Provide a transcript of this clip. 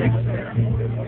projects there.